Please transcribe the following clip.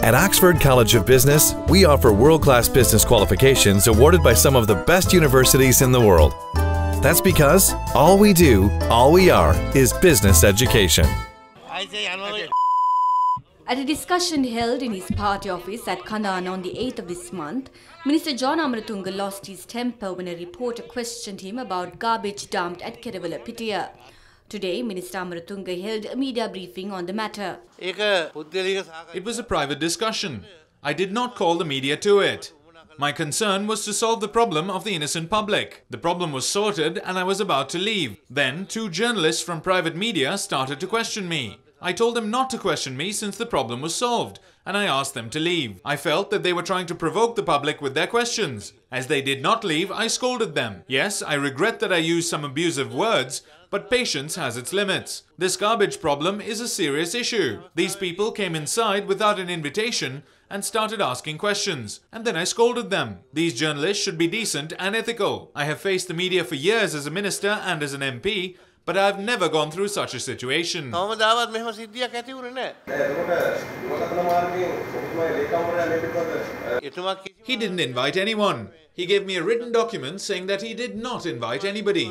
At Oxford College of Business, we offer world class business qualifications awarded by some of the best universities in the world. That's because all we do, all we are, is business education. At a discussion held in his party office at Kandana on the 8th of this month, Minister John Amaratunga lost his temper when a reporter questioned him about garbage dumped at Kerawalapitiya. Today, Minister Amaratunga held a media briefing on the matter. It was a private discussion. I did not call the media to it. My concern was to solve the problem of the innocent public. The problem was sorted and I was about to leave. Then, two journalists from private media started to question me. I told them not to question me since the problem was solved, and I asked them to leave. I felt that they were trying to provoke the public with their questions. As they did not leave, I scolded them. Yes, I regret that I used some abusive words, but patience has its limits. This garbage problem is a serious issue. These people came inside without an invitation and started asking questions, and then I scolded them. These journalists should be decent and ethical. I have faced the media for years as a minister and as an MP, but I've never gone through such a situation. He didn't invite anyone. He gave me a written document saying that he did not invite anybody.